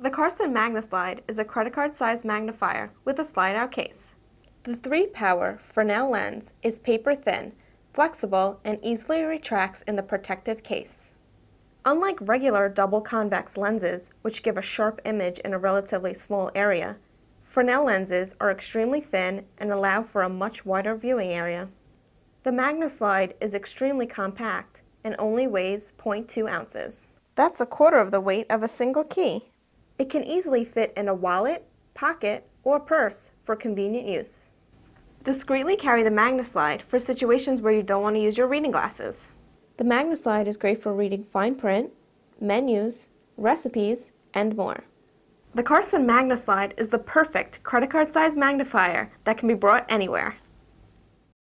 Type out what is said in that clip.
The Carson MagnaSlide is a credit card sized magnifier with a slide out case. The 3 power Fresnel lens is paper thin, flexible, and easily retracts in the protective case. Unlike regular double convex lenses, which give a sharp image in a relatively small area, Fresnel lenses are extremely thin and allow for a much wider viewing area. The MagnaSlide is extremely compact and only weighs 0.2 ounces. That's a quarter of the weight of a single key. It can easily fit in a wallet, pocket, or purse for convenient use. Discreetly carry the MagnaSlide for situations where you don't want to use your reading glasses. The MagnaSlide is great for reading fine print, menus, recipes, and more. The Carson MagnaSlide is the perfect credit card size magnifier that can be brought anywhere.